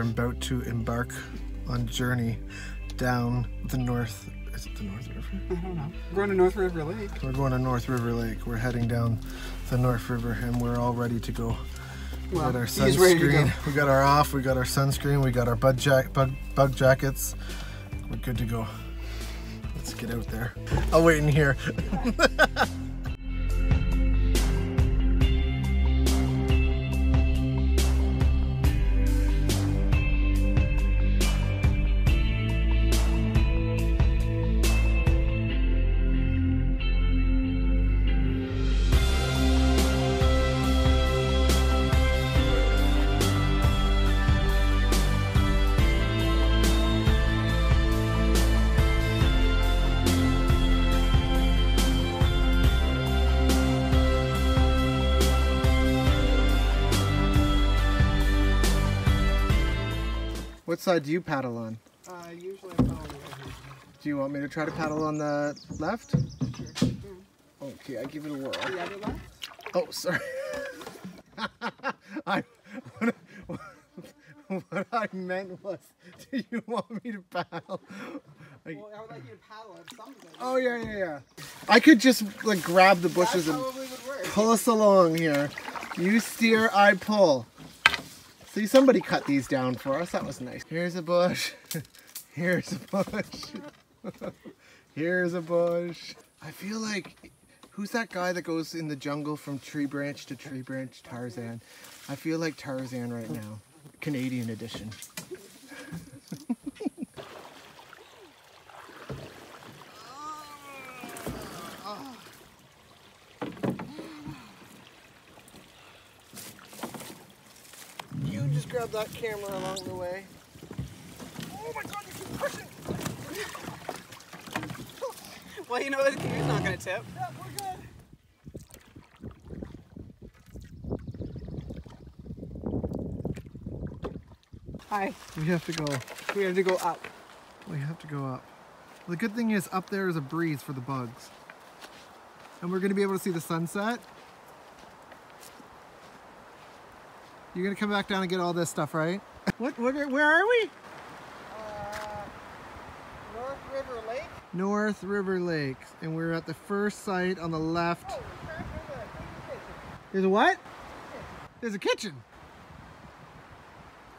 We're about to embark on journey down the North. Is it the North River? I don't know. We're going to North River Lake. We're going to North River Lake. We're heading down the North River, and we're all ready to go. We Well, got our to go. sunscreen. We got our off. We got our sunscreen. We got our bug, jack, bug, bug jackets. We're good to go. Let's get out there. I'll wait in here. What side do you paddle on? Uh, usually I'm Do you want me to try to paddle on the left? Okay, I give it a whirl. the other left. Oh, sorry. I what, what I meant was, do you want me to paddle? I- Well, I would like you to paddle at some of it. oh yeah, yeah, yeah. I could just like grab the bushes and probably would work. pull us along here. You steer, I pull. See, somebody cut these down for us. That was nice. Here's a bush. Here's a bush. Here's a bush. I feel like who's that guy that goes in the jungle from tree branch to tree branch? Tarzan. I feel like Tarzan right now. Canadian edition. You just grab that camera along the way. Oh my god, you keep pushing! Well, you know the canoe's not going to tip. Yeah, we're good. Hi. We have to go. We have to go up. We have to go up. The good thing is up there is a breeze for the bugs. And we're gonna be able to see the sunset. You're gonna come back down and get all this stuff, right? What, what are- where are we? Uh, North River Lake. North River Lake. And we're at the first site on the left. Oh, we're trying to the kitchen. There's a what? There's a kitchen.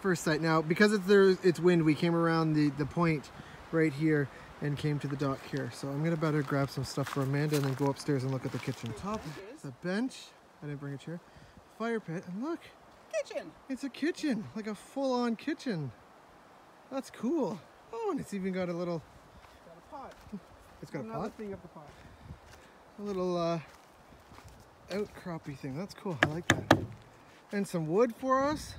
First site. Now, because it's there, it's wind, we came around the, the point right here and came to the dock here. So I'm gonna better grab some stuff for Amanda and then go upstairs and look at the kitchen. Top, the bench. I didn't bring a chair. Fire pit, and look, Kitchen. it's a kitchen, like a full-on kitchen. That's cool. Oh, and it's even got a little. It's Got a pot. It's got a Another pot, thing up the pot. a little uh, outcroppy thing. That's cool. I like that. And some wood for us.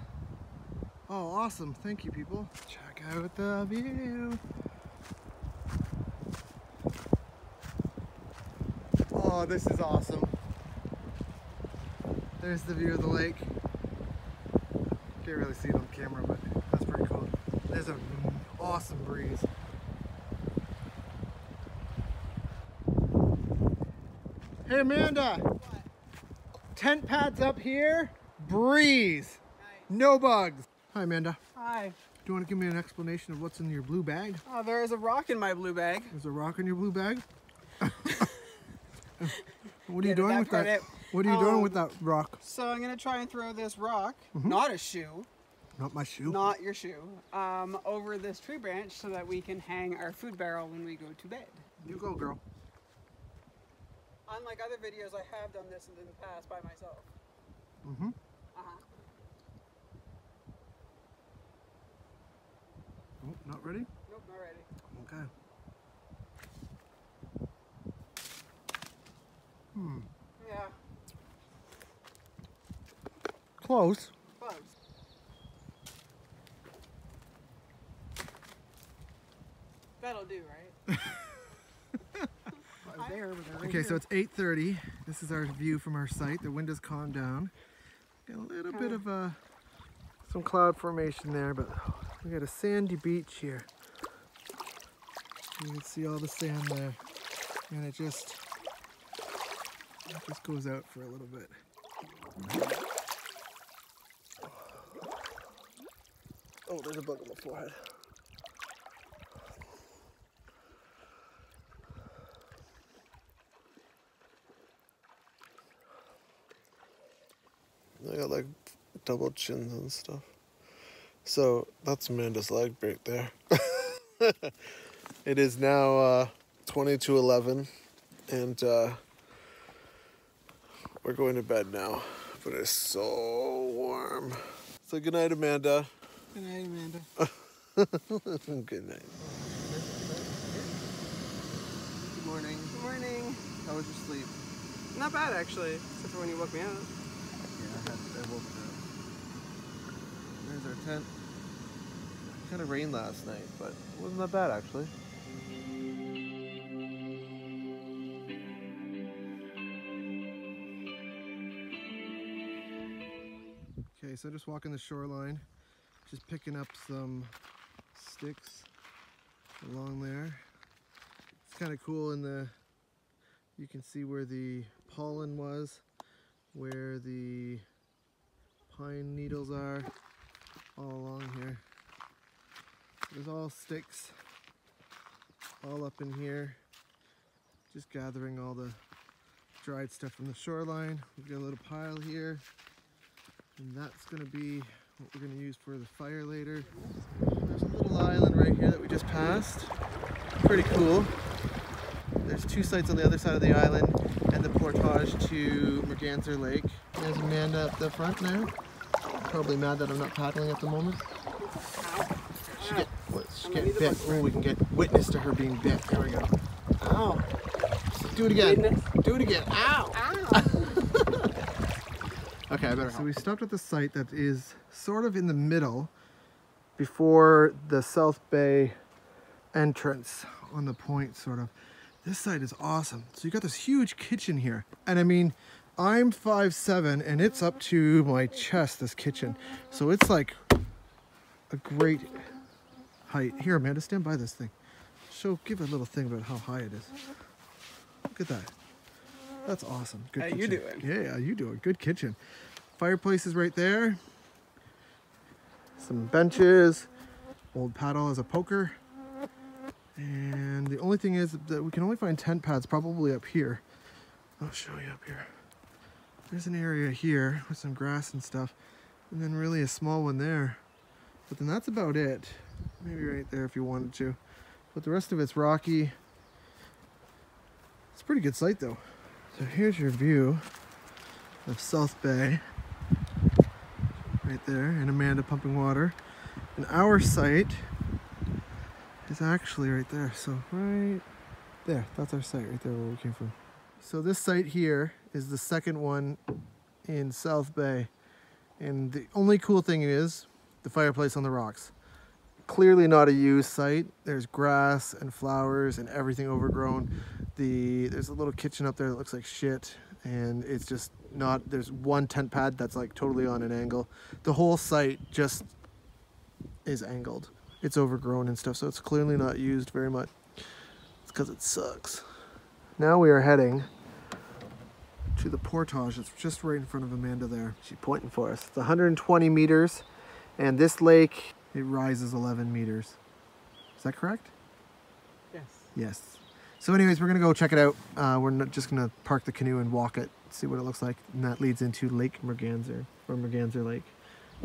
Oh, awesome. Thank you, people. Check out the view. Oh, this is awesome. There's the view of the lake. Can't really see it on camera, but that's pretty cool. There's an awesome breeze. Hey, Amanda. Tent pads up here. Breeze. No bugs. Hi, Amanda. Hi. Do you want to give me an explanation of what's in your blue bag? Oh, there is a rock in my blue bag. There's a rock in your blue bag. what are you doing that with that? What are you doing Um, with that rock? So I'm gonna try and throw this rock, Mm-hmm. not a shoe, Not my shoe. not your shoe, um, over this tree branch so that we can hang our food barrel when we go to bed. You go, girl. Unlike other videos, I have done this in the past by myself. Mm-hmm. Uh-huh. Oh, not ready? Nope, not ready. Okay. Hmm. Yeah, Close. close. That'll do, right? I there, but they're right Okay, so it's 8.30. This is our view from our site. The wind has calmed down. Got a little bit of a, some cloud formation there, but we got a sandy beach here. You can see all the sand there. And it just, it just goes out for a little bit. Oh, there's a bug on my forehead. They got like double chins and stuff. So that's Amanda's leg right there. it is now uh, 20 to 11 and uh, we're going to bed now. But it's so warm. So good night, Amanda. Good night, Amanda. good night. Good morning. Good morning. How was your sleep? Not bad, actually, except for when you woke me up. Yeah, I had I woke up. There's our tent. Kind of rained last night, but it wasn't that bad actually. Okay, so just walking the shoreline, just picking up some sticks along there. It's kind of cool in the, you can see where the pollen was, where the pine needles are, all along here. There's all sticks, all up in here, just gathering all the dried stuff from the shoreline. We've got a little pile here, and that's gonna be what we're gonna use for the fire later. There's a little island right here that we just passed. Pretty cool. There's two sites on the other side of the island and the portage to Merganser Lake. There's Amanda up the front there. Probably mad that I'm not paddling at the moment. She get, what, she get gonna need the bit. Oh, we can get witness to her being bit. There we go. Ow. Do it again. Do it again. Ow. Okay, I better. So we stopped at the site that is sort of in the middle before the South Bay entrance on the point, sort of. This site is awesome. So you got this huge kitchen here. And I mean, I'm 5'7 and it's up to my chest, this kitchen. So it's like a great height. Here, Amanda, stand by this thing. Show, give a little thing about how high it is. Look at that. That's awesome. Good How you kitchen. doing? Yeah, you doing. Good kitchen. Fireplace is right there. Some benches. Old paddle as a poker. And the only thing is that we can only find tent pads probably up here. I'll show you up here. There's an area here with some grass and stuff. And then really a small one there. But then that's about it. Maybe right there if you wanted to. But the rest of it's rocky. It's a pretty good site though. So here's your view of South Bay. Right there, and Amanda pumping water. And our site is actually right there. So right there, that's our site right there where we came from. So this site here is the second one in South Bay. And the only cool thing is the fireplace on the rocks. Clearly not a used site. There's grass and flowers and everything overgrown. The there's a little kitchen up there that looks like shit and it's just not there's one tent pad that's like totally on an angle. The whole site just is angled. It's overgrown and stuff, so it's clearly not used very much. It's because it sucks. Now we are heading to the portage. It's just right in front of Amanda there. She's pointing for us. It's 120 meters, and this lake it rises 11 meters. Is that correct? yes. Yes. So, anyways, we're gonna go check it out. Uh, we're not just gonna park the canoe and walk it, see what it looks like, and that leads into Lake Merganser or Merganser Lake.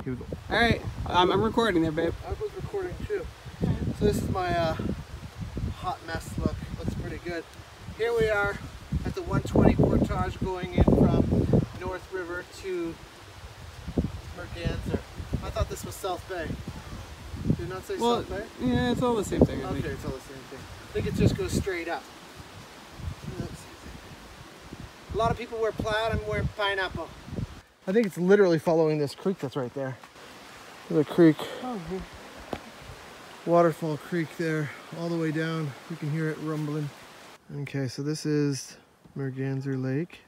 Here we go. All right, um, I'm recording there, babe. I was recording too. So this is my uh, hot mess look. Looks pretty good. Here we are at the 120 portage going in from North River to Merganser. I thought this was South Bay. Did not say Well, South Bay? yeah, it's all the same thing. I Okay, think. it's all the same thing. I think it just goes straight up. A lot of people wear plaid, I'm wearing pineapple. I think it's literally following this creek that's right there. The creek, Oh. Waterfall Creek there, all the way down. You can hear it rumbling. Okay, so this is Merganser Lake.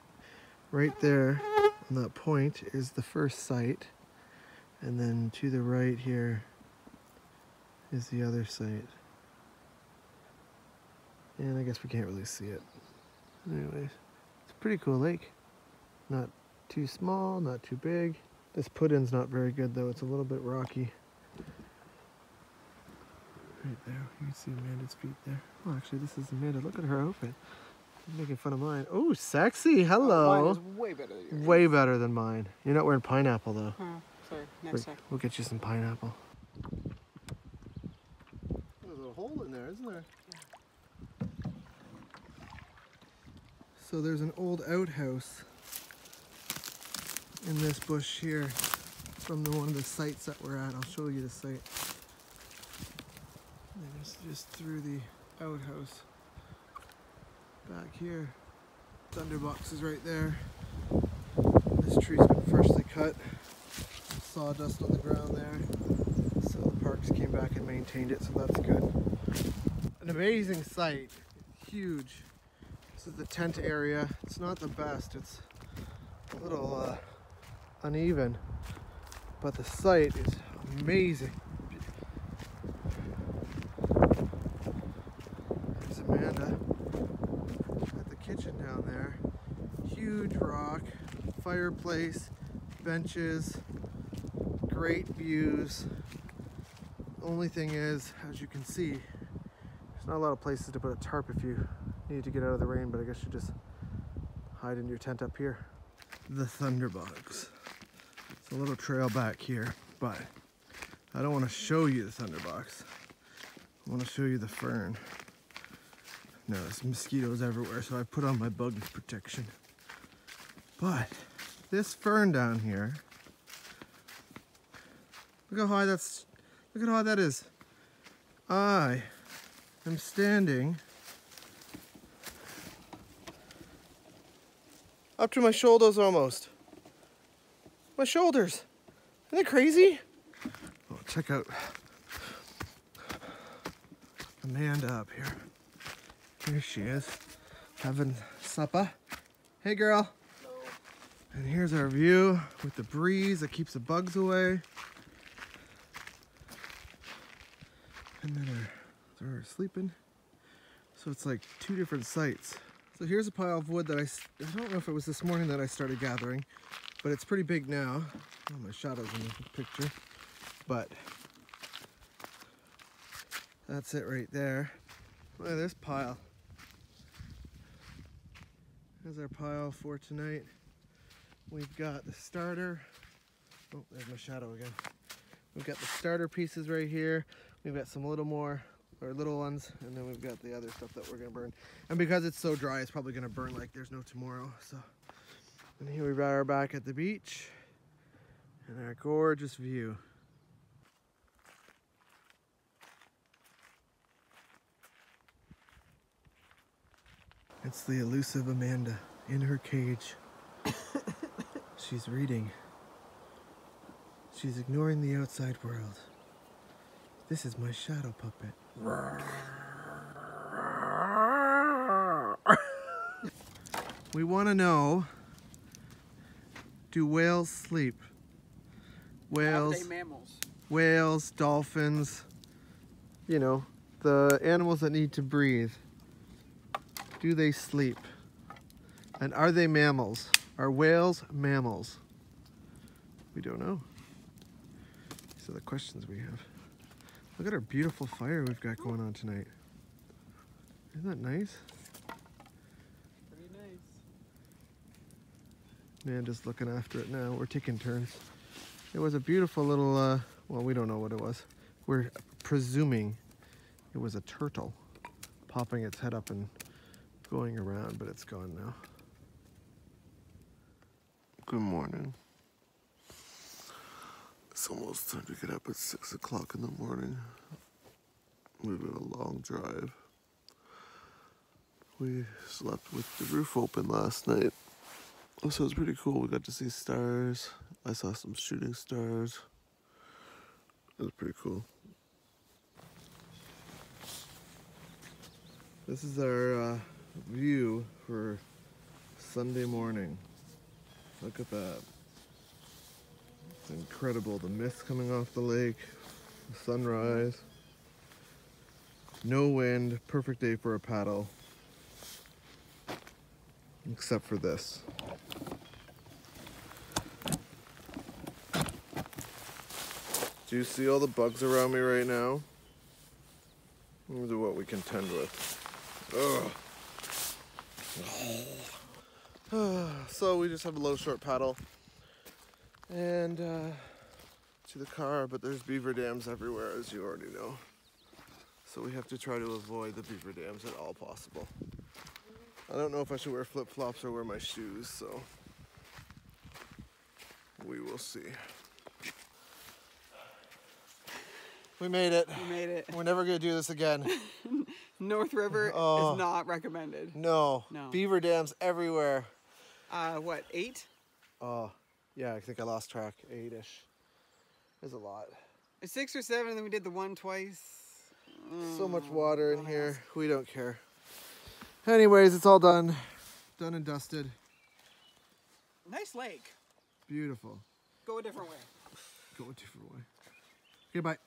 Right there on that point is the first site. And then to the right here is the other site. And I guess we can't really see it. Anyways, it's a pretty cool lake. Not too small, not too big. This put-in's not very good though. It's a little bit rocky. Right there. You can see Amanda's feet there. Oh, actually, this is Amanda. Look at her outfit. Making fun of mine. Oh, sexy. Hello. Oh, mine is way better than yours. Way better than mine. You're not wearing pineapple, though. Huh, sorry, next time. We'll get you some pineapple. There's a hole in there, isn't there? So there's an old outhouse in this bush here from the one of the sites that we're at. I'll show you the site. And it's just through the outhouse. Back here. Thunderbox is right there. This tree's been freshly cut sawdust on the ground there. So the parks came back and maintained it, so that's good. An amazing site, huge. This is the tent area. It's not the best, it's a little uh, uneven, but the site is amazing. There's Amanda at the kitchen down there. Huge rock, fireplace, benches, great views. Only thing is, as you can see, there's not a lot of places to put a tarp if you need to get out of the rain, but I guess you just hide in your tent up here. The Thunderbugs. It's a little trail back here, but I don't want to show you the Thunderbox. I want to show you the fern. No, there's mosquitoes everywhere, so I put on my bug protection. But this fern down here Look how high that's, look at how high that is. I am standing up to my shoulders almost. My shoulders. Isn't that crazy? Oh, check out Amanda up here. Here she is, having supper. Hey girl. And here's our view with the breeze that keeps the bugs away. And then our, they're sleeping. So it's like two different sites. So here's a pile of wood that I, I don't know if it was this morning that I started gathering, but it's pretty big now. Oh, my shadow's in the picture. But that's it right there. Look at this pile. There's our pile for tonight. We've got the starter. Oh, there's my shadow again. We've got the starter pieces right here. We've got some little more, or little ones, and then we've got the other stuff that we're gonna burn. And because it's so dry, it's probably gonna burn like there's no tomorrow. So, and here we are back at the beach, and our gorgeous view. It's the elusive Amanda in her cage. She's reading. She's ignoring the outside world. This is my shadow puppet. we want to know do whales sleep? Whales, mammals? whales, dolphins, you know, the animals that need to breathe. Do they sleep? And are they mammals? Are whales mammals? We don't know. These are the questions we have. Look at our beautiful fire we've got going on tonight. Isn't that nice? Pretty nice. Amanda's looking after it now. We're taking turns. It was a beautiful little, uh, well, we don't know what it was. We're presuming it was a turtle popping its head up and going around, but it's gone now. Good morning. It's almost time to get up at six o'clock in the morning. We've been a long drive. We slept with the roof open last night. So it was pretty cool. We got to see stars. I saw some shooting stars. It was pretty cool. This is our uh, view for Sunday morning. Look at that. Incredible. The mist coming off the lake, the sunrise. No wind, perfect day for a paddle. Except for this. Do you see all the bugs around me right now? We'll do what we contend with. Ugh. so we just have a low short paddle and uh, to the car, but there's beaver dams everywhere, as you already know. So we have to try to avoid the beaver dams at all possible. I don't know if I should wear flip flops or wear my shoes, so we will see. We made it. We made it. We're never gonna do this again. North River Oh. is not recommended. No. No. Beaver dams everywhere. Uh, what, eight? Oh, yeah, I think I lost track. Eight-ish. There's a lot. Six or seven, and then we did the one twice. So much Mm, water in here. ask. We don't care. Anyways, it's all done. Done and dusted. Nice lake. Beautiful. Go a different way. Go a different way. Okay, bye.